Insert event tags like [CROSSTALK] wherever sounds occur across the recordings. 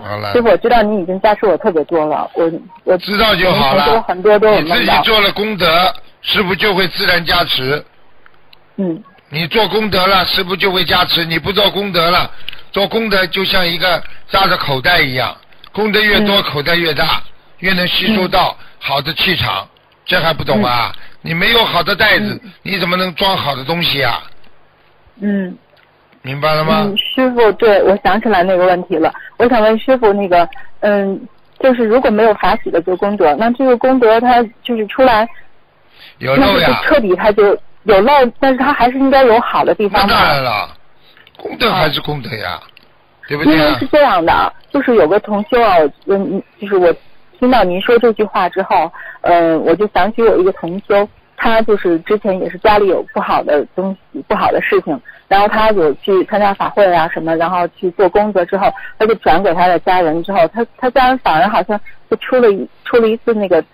好了师，傅，我知道你已经加持我特别多了，我我知道就好了。很多都有你自己。做了功德，师傅就会自然加持。嗯你做功德了，师傅就会加持；你不做功德了，做功德就像一个扎着口袋一样，功德越多，嗯口袋越大，越能吸收到好的气场。这还不懂啊？你没有好的袋子，嗯你怎么能装好的东西啊？嗯明白了吗？嗯，师傅，对我想起来那个问题了。我想问师傅，那个嗯，就是如果没有法喜的做功德，那这个功德它就是出来，那就是有漏呀，彻底它就有漏，但是它还是应该有好的地方吧？当然了，功德还是功德呀，对不对啊因为是？这样的，就是有个同修啊，我嗯，就是我听到您说这句话之后，嗯，我就想起有一个同修，他就是之前也是家里有不好的东西、不好的事情，然后他有去参加法会啊什么，然后去做功德之后，他就转给他的家人之后，他他家人反而好像就出了一出了一次那个。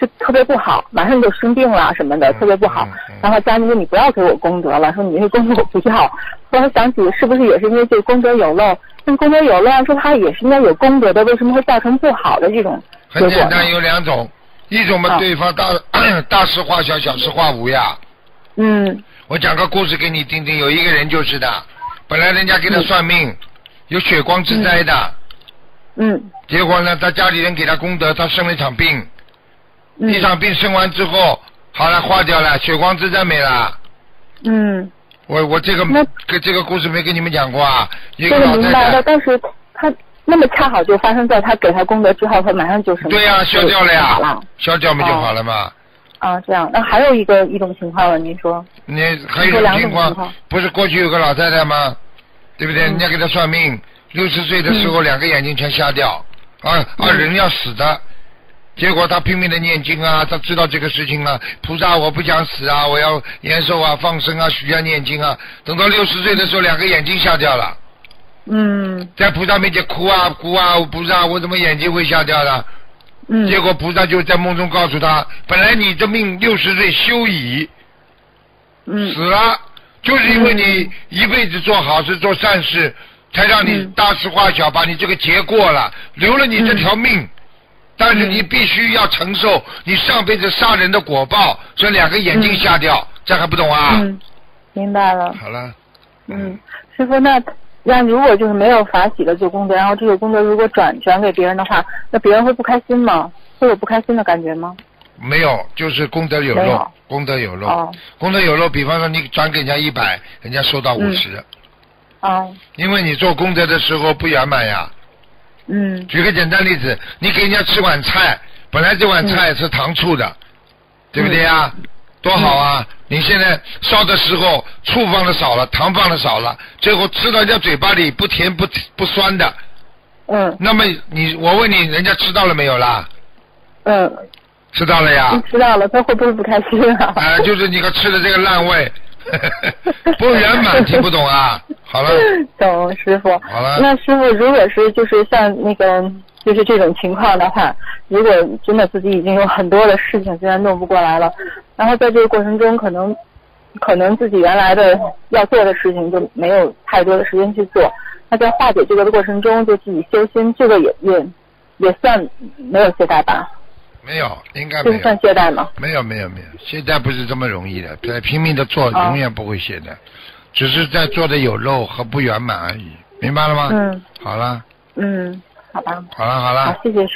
就特别不好，马上就生病了什么的，嗯特别不好。然后家人说你不要给我功德了，说你这功德我不要。后来想起是不是也是因为这个功德有漏？那功德有漏，按说他也是应该有功德的，为什么会造成不好的这种结果？很简单，有两种，一种嘛，啊对方大 [CLEARS THROAT] 大事化小，小事化无呀。嗯。我讲个故事给你听听，有一个人就是的，本来人家给他算命，有血光之灾的，嗯。结果呢，他家里人给他功德，他生了一场病，嗯。一场病生完之后，好了，化掉了，血光之灾没了。嗯，我我这个那跟这个故事没跟你们讲过啊，一这个老太个明白了，太，但是他那么恰好就发生在他给他功德之后，他马上就什么？对呀、消掉了呀了，消掉不就好了嘛。啊，这样。那还有一个一种情况了，您说？你还有两种种情况，不是过去有个老太太吗？对不对？嗯人家给她算命，六十岁的时候两个眼睛全瞎掉，啊啊，嗯人要死的。结果她拼命的念经啊，她知道这个事情啊，菩萨我不想死啊，我要延寿啊，放生啊，许愿念经啊。等到六十岁的时候，两个眼睛瞎掉了，嗯在菩萨面前哭啊哭啊，菩萨我怎么眼睛会瞎掉的？嗯。结果菩萨就在梦中告诉他，本来你的命六十岁休矣，嗯。死了，就是因为你一辈子做好事做善事，才让你嗯。大事化小，把你这个劫过了，留了你这条命。但是你必须要承受你上辈子杀人的果报，这两个眼睛瞎掉，这还不懂啊？嗯，明白了。好了，嗯，师傅，那那如果就是没有法喜的做功德，然后这个功德如果转转给别人的话，那别人会不开心吗？会有不开心的感觉吗？没有，就是功德有漏，功德有漏，哦功德有漏。比方说你转给人家一百，人家收到五十、哦，因为你做功德的时候不圆满呀。嗯举个简单例子，你给人家吃碗菜，本来这碗菜是糖醋的，对不对呀？多好啊！你现在烧的时候醋放的少了，糖放的少了，最后吃到人家嘴巴里不甜不不酸的，嗯那么你我问你，人家吃到了没有啦？嗯，吃到了呀嗯，。知道了，他会不会不开心啊？啊、就是你个吃的这个烂味，[LAUGHS] [LAUGHS] 不圆满，听不懂啊？好了，[LAUGHS] 懂师傅。好了那师傅，如果是就是像那个就是这种情况的话，如果真的自己已经有很多的事情现在弄不过来了，然后在这个过程中可能可能自己原来的要做的事情就没有太多的时间去做，那在化解这个的过程中就自己修心，这个也也也算没有懈怠吧？没有，应该没有这个算。懈怠吗？没有没有没有，懈怠不是这么容易的，在拼命的做，哦永远不会懈怠，只是在做的有漏和不圆满而已，明白了吗？嗯好了，嗯，好吧，好了，好了好，。谢谢师。